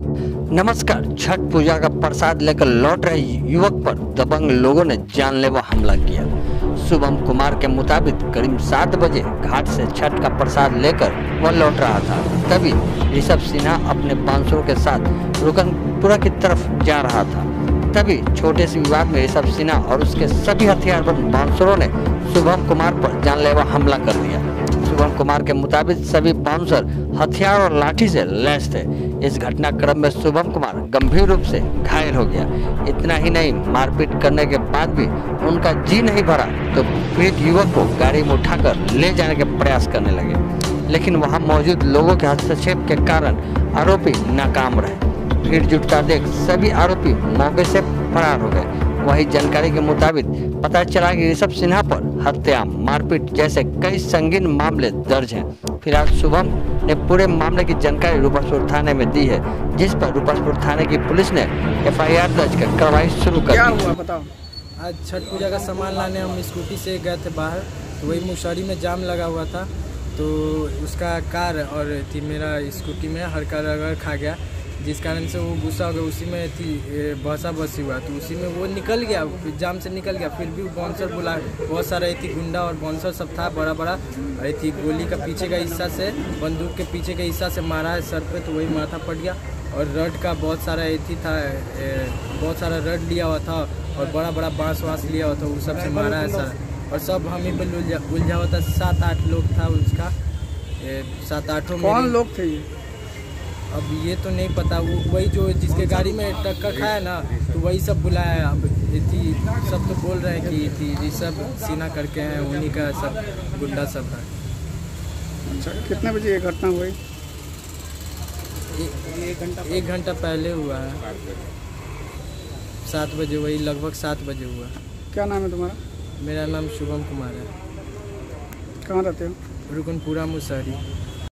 नमस्कार, छठ पूजा का प्रसाद लेकर लौट रहे युवक पर दबंग लोगों ने जानलेवा हमला किया। शुभम कुमार के मुताबिक करीब सात बजे घाट से छठ का प्रसाद लेकर वह लौट रहा था। तभी ऋषभ सिन्हा अपने बांसुरों के साथ रुकनपुरा की तरफ़ जा रहा था। तभी छोटे से विवाद में ऋषभ सिन्हा और उसके सभी हथियारबंद बांसुरों ने शुभम कुमार पर जानलेवा हमला कर दिया। शुभम कुमार के मुताबिक सभी बाउंसर हथियार और लाठी से लैस थे। इस घटनाक्रम में शुभम कुमार गंभीर रूप से घायल हो गया। इतना ही नहीं, मारपीट करने के बाद भी उनका जी नहीं भरा तो पीड़ित युवक को गाड़ी में उठाकर ले जाने के प्रयास करने लगे। लेकिन वहाँ मौजूद लोगों के हस्तक्षेप के कारण आरोपी नाकाम रहे। भीड़ जुटता देख सभी आरोपी मौके से फरार हो गए। वही जानकारी के मुताबिक पता चला कि ऋषभ सिन्हा पर हत्या मारपीट जैसे कई संगीन मामले दर्ज हैं। फ़िलहाल शुभम ने पूरे मामले की जानकारी रूपसपुर थाने में दी है जिस पर रूपसपुर थाने की पुलिस ने एफआईआर दर्ज कर कार्रवाई शुरू कर क्या दी। हुआ बताओ। आज छठ पूजा का सामान लाने हम स्कूटी से गए थे बाहर तो वही मुसहरी में जाम लगा हुआ था तो उसका कार और थी मेरा स्कूटी में हर कार रगड़ खा गया। जिस कारण से वो गुस्सा हो गया उसी में थी ए, बहसा बसी हुआ। तो उसी में वो निकल गया जाम से निकल गया। फिर भी वो बाउंसर बुला बहुत सारा थी गुंडा और बाउंसर सब था बड़ा बड़ा ये थी गोली का पीछे का हिस्सा से बंदूक के पीछे के हिस्सा से मारा है सर पे तो वही माथा फट गया। और रड का बहुत सारा ये थी ए, बहुत सारा रड लिया हुआ था और बड़ा बड़ा बाँस वाँस लिया हुआ था वो सबसे मारा है सर। और सब हम ही पे उलझा उलझा हुआ था सात आठ लोग था उसका। सात आठों कौन लोग थे ये? अब ये तो नहीं पता वो वही जो जिसके गाड़ी में टक्कर खाया ना तो वही सब बुलाया। है। अब ये थी सब तो बोल रहे हैं कि ये थी ऋषभ सिन्हा करके हैं उन्हीं का सब गुंडा सब है। अच्छा कितने बजे ये घटना हुई? एक घंटा पहले हुआ है। सात बजे वही लगभग सात बजे हुआ। क्या नाम है तुम्हारा? मेरा नाम शुभम कुमार है। कहाँ रहते हो? रुकनपुरा मुसहरी।